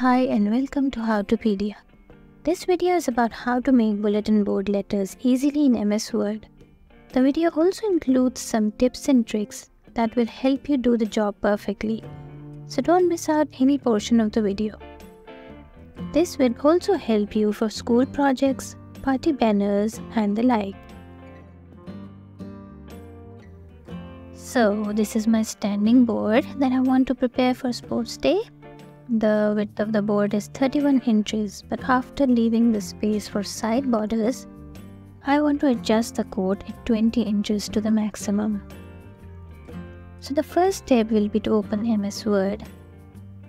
Hi and welcome to Howtopedia. This video is about how to make bulletin board letters easily in MS Word. The video also includes some tips and tricks that will help you do the job perfectly. So don't miss out any portion of the video. This will also help you for school projects, party banners and the like. So this is my standing board that I want to prepare for sports day. The width of the board is 31 inches but after leaving the space for side borders, I want to adjust the quote at 20 inches to the maximum. So the first step will be to open MS Word.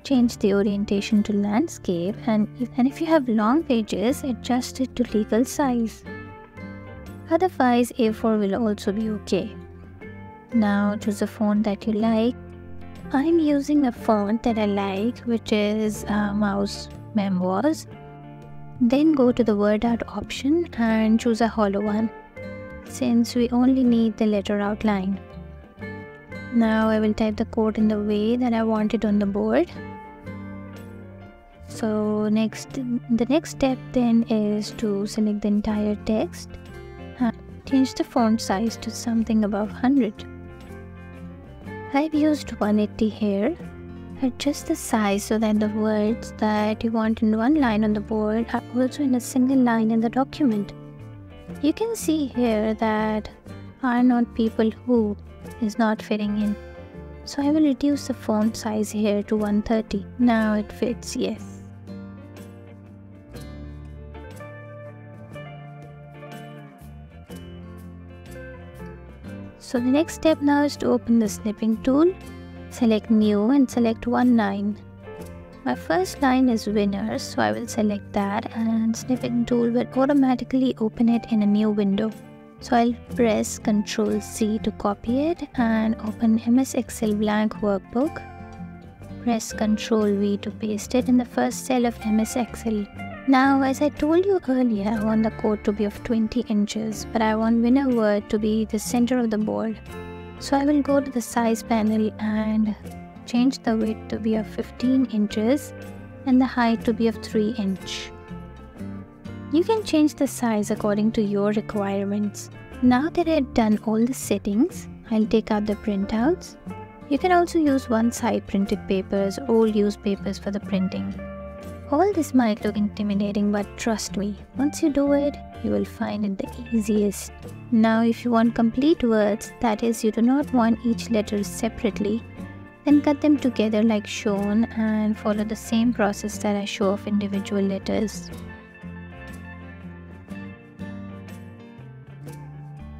Change the orientation to landscape and if, and if you have long pages, adjust it to legal size. Otherwise, A4 will also be okay. Now choose a font that you like. I'm using a font that I like which is uh, Mouse Memoirs. Then go to the word art option and choose a hollow one since we only need the letter outline. Now I will type the code in the way that I want it on the board. So next, the next step then is to select the entire text and change the font size to something above 100. I've used 180 here. Uh, Adjust the size so that the words that you want in one line on the board are also in a single line in the document. You can see here that are not people who is not fitting in. So I will reduce the font size here to 130. Now it fits, yes. So the next step now is to open the snipping tool, select new and select one line. My first line is winners so I will select that and snipping tool will automatically open it in a new window. So I'll press Ctrl C to copy it and open MS Excel blank workbook. Press Ctrl V to paste it in the first cell of MS Excel. Now, as I told you earlier, I want the code to be of 20 inches, but I want winner word to be the center of the board. So I will go to the size panel and change the width to be of 15 inches and the height to be of 3 inch. You can change the size according to your requirements. Now that I've done all the settings, I'll take out the printouts. You can also use one-side printed papers or use papers for the printing. All this might look intimidating but trust me, once you do it, you will find it the easiest. Now if you want complete words, that is you do not want each letter separately, then cut them together like shown and follow the same process that I show of individual letters.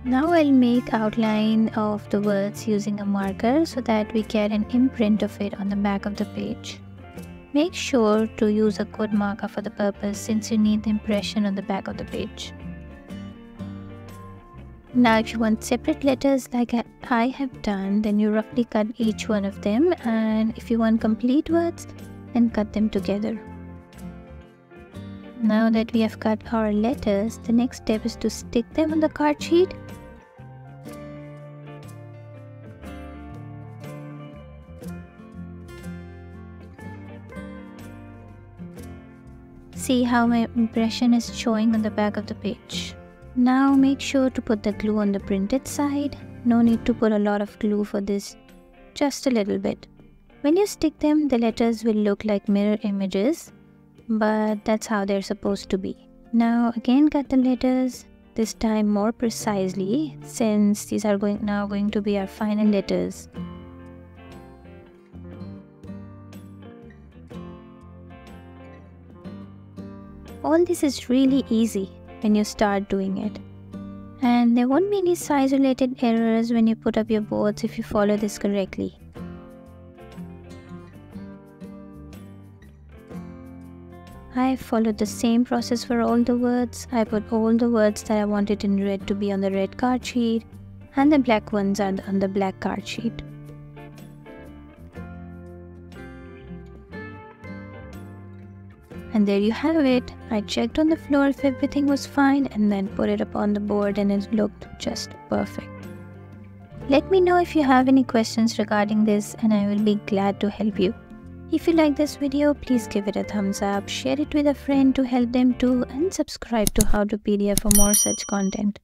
Now I'll make outline of the words using a marker so that we get an imprint of it on the back of the page. Make sure to use a good marker for the purpose since you need the impression on the back of the page. Now if you want separate letters like I have done, then you roughly cut each one of them and if you want complete words, then cut them together. Now that we have cut our letters, the next step is to stick them on the card sheet see how my impression is showing on the back of the page. Now make sure to put the glue on the printed side. No need to put a lot of glue for this, just a little bit. When you stick them, the letters will look like mirror images, but that's how they're supposed to be. Now again cut the letters, this time more precisely since these are going now going to be our final letters. All this is really easy when you start doing it. And there won't be any size related errors when you put up your boards if you follow this correctly. I followed the same process for all the words. I put all the words that I wanted in red to be on the red card sheet and the black ones are on the black card sheet. And there you have it. I checked on the floor if everything was fine and then put it up on the board and it looked just perfect. Let me know if you have any questions regarding this and I will be glad to help you. If you like this video, please give it a thumbs up, share it with a friend to help them too and subscribe to Howtopedia for more such content.